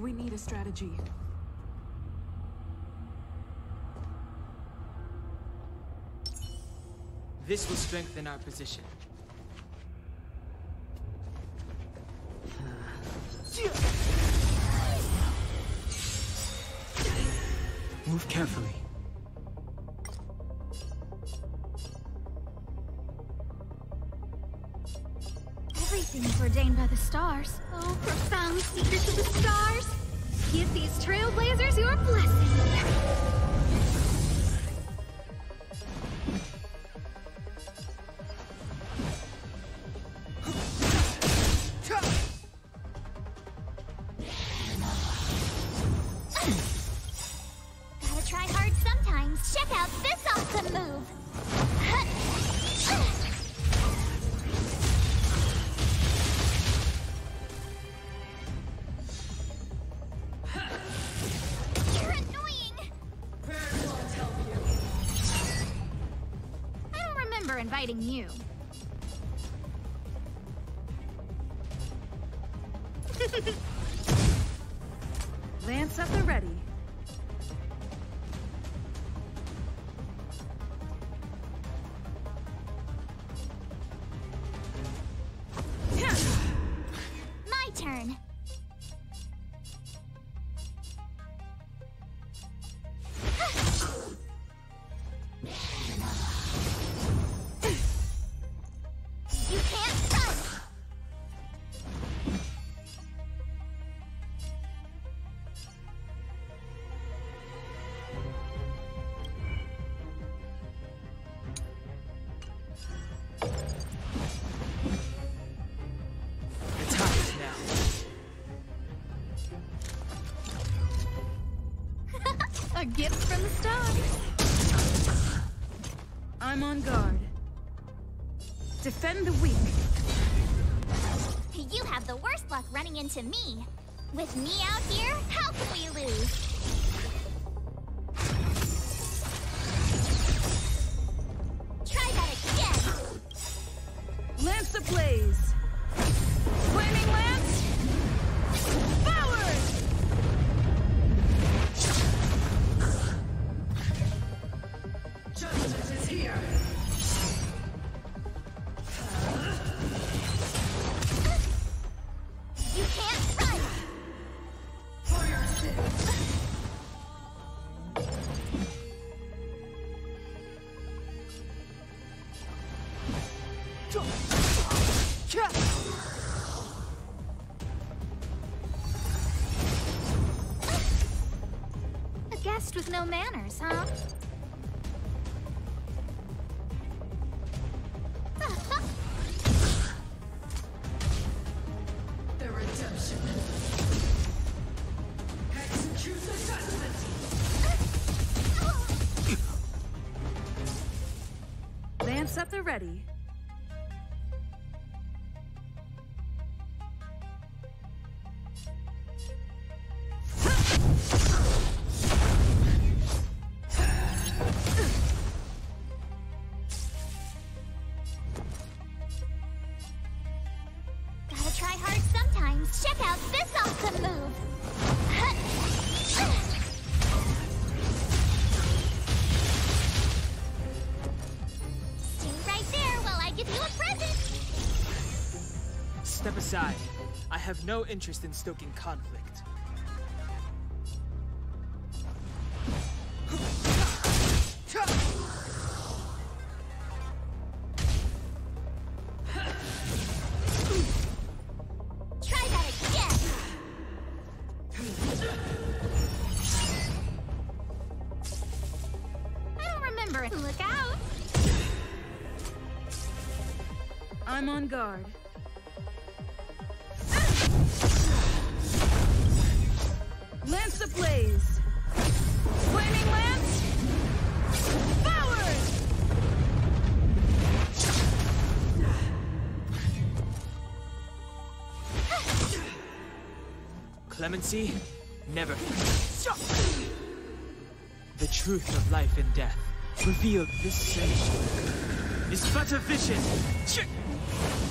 We need a strategy. This will strengthen our position. Move carefully. Everything's ordained by the stars. Oh, profound secrets of the stars! Give these trailblazers your blessing! Inviting you. I'm on guard. Defend the weak. You have the worst luck running into me. With me out here, how can we lose? Manners, huh? The redemption! Execute! Lance at the ready. Check out this awesome move! Stay right there while I give you a present! Step aside. I have no interest in stoking conflict. On guard. Lance ablaze. Flaming lance. Forward. Clemency? Never. The truth of life and death, revealed this century, is but a vision.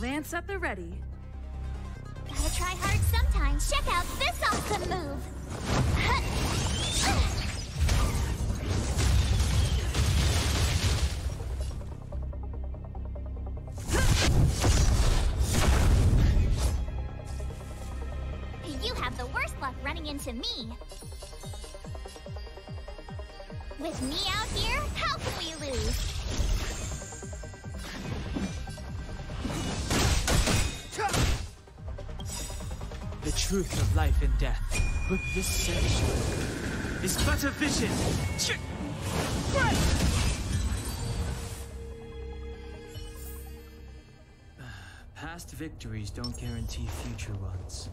Lance at the ready. Try hard sometimes. Check out this awesome move. You have the worst luck running into me. The truth of life and death. But this sanctuary is but a vision. Ch- Past victories don't guarantee future ones.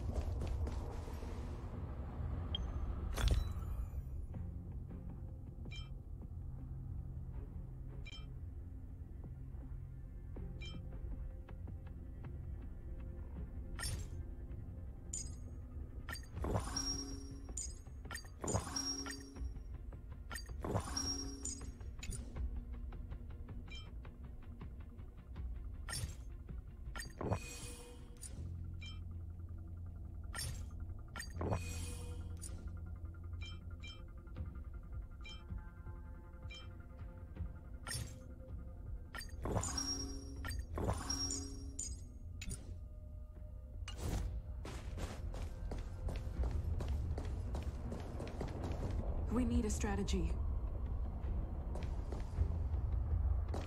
We need a strategy.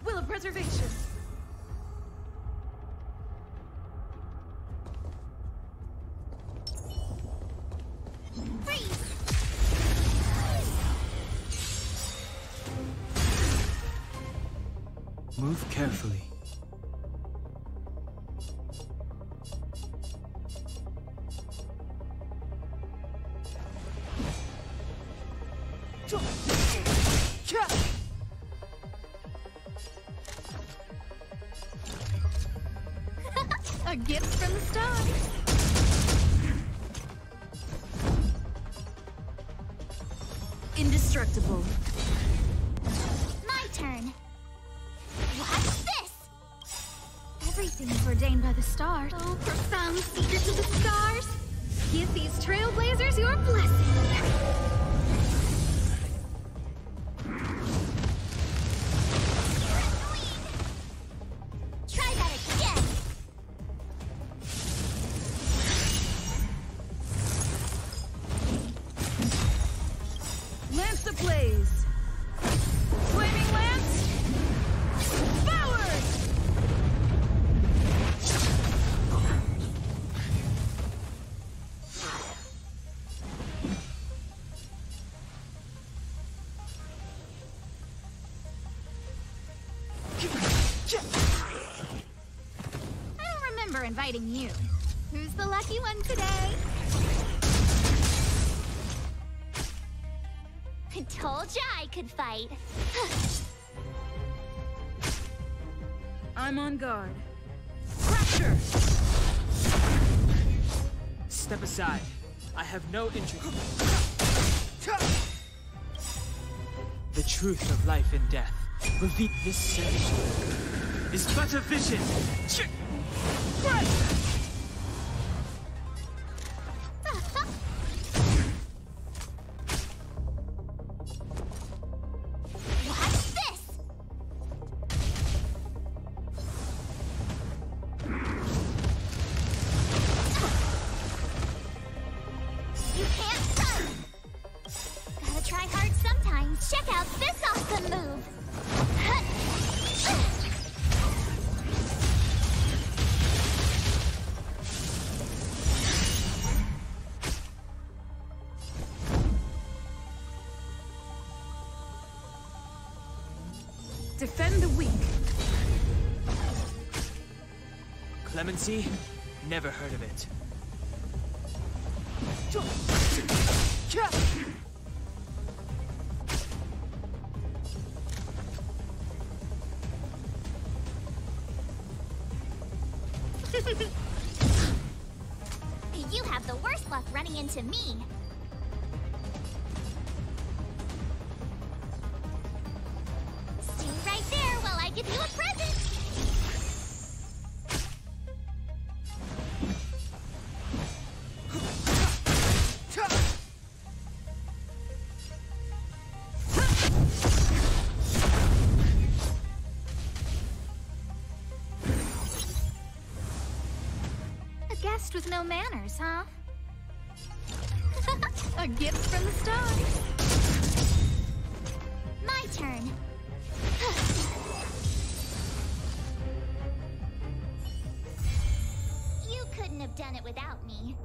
Will of Preservation! Freeze! Move carefully. Indestructible. My turn. Watch this! Everything's ordained by the stars. Oh, profound secrets of the stars! Give these trailblazers your blessing! Don't inviting you. Who's the lucky one today? I told ya I could fight. I'm on guard. Crusher! Step aside. I have no interest. The truth of life and death. Reveal this sanctuary is but a vision. Ch- Clemency? Never heard of it. You have the worst luck running into me. Guest with no manners, huh? A gift from the stars. My turn. you couldn't have done it without me.